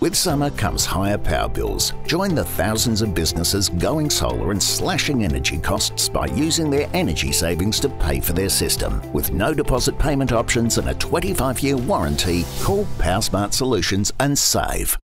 With summer comes higher power bills. Join the thousands of businesses going solar and slashing energy costs by using their energy savings to pay for their system. With no deposit payment options and a 25 year warranty, call PowerSmart Solutions and save.